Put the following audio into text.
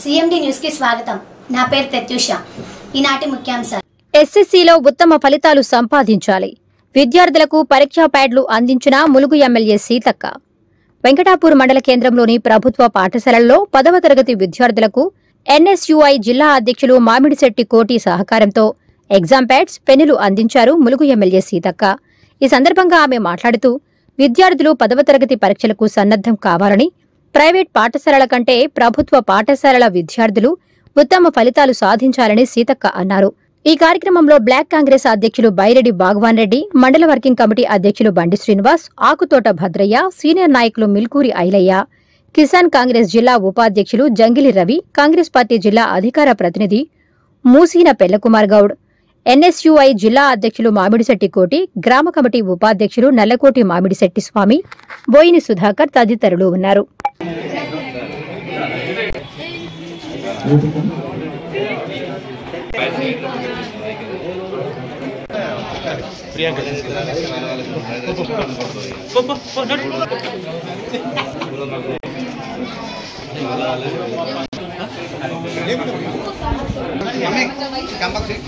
CMD న్యూస్కి స్వాగతం. నా పేరు ప్రత్యూష. ఈనాటి ముఖ్యాంశాలు. ఎస్ఎస్సిలో ఉత్తమ ఫలితాలు సంపాదించాలి. విద్యార్థులకు పరీక్షా ప్యాడ్లు అందించిన ములుగు ఎమ్మెల్యే సీతక్క. వెంకటాపూర్ మండల కేంద్రంలోని ప్రభుత్వ పాఠశాలల్లో పదవ తరగతి విద్యార్థులకు ఎన్ఎస్యుఐ జిల్లా అధ్యక్షులు మామిడిశెట్టి కోటి సహకారంతో ఎగ్జామ్ ప్యాడ్స్ పెన్నులు అందించారు ములుగు ఎమ్మెల్యే సీతక్క. ఈ సందర్భంగా ఆమె మాట్లాడుతూ విద్యార్థులు పదవ తరగతి పరీక్షలకు సన్నద్దం కావాలని ప్రైవేట్ పాఠశాలల కంటే ప్రభుత్వ పాఠశాలల విద్యార్థులు ఉత్తమ ఫలితాలు సాధించాలని సీతక్క అన్నారు. ఈ కార్యక్రమంలో బ్లాక్ కాంగ్రెస్ అధ్యక్షులు బైరెడ్డి భాగవాన్ రెడ్డి మండల వర్కింగ్ కమిటీ అధ్యక్షులు బండి శ్రీనివాస్ ఆకుతోట భద్రయ్య సీనియర్ నాయకులు మిల్కూరి ఐలయ్య కిసాన్ కాంగ్రెస్ జిల్లా ఉపాధ్యక్షులు జంగిలి రవి కాంగ్రెస్ పార్టీ జిల్లా అధికార ప్రతినిధి మూసీన పెళ్ళకుమార్ గౌడ్ ఎన్ఎస్యుఐ జిల్లా అధ్యక్షులు మామిడిశెట్టి కోటి గ్రామ కమిటీ ఉపాధ్యక్షులు నల్లకోటి మామిడిశెట్టి స్వామి బోయిని సుధాకర్ తదితరులు ఉన్నారు. Kami gampang sih.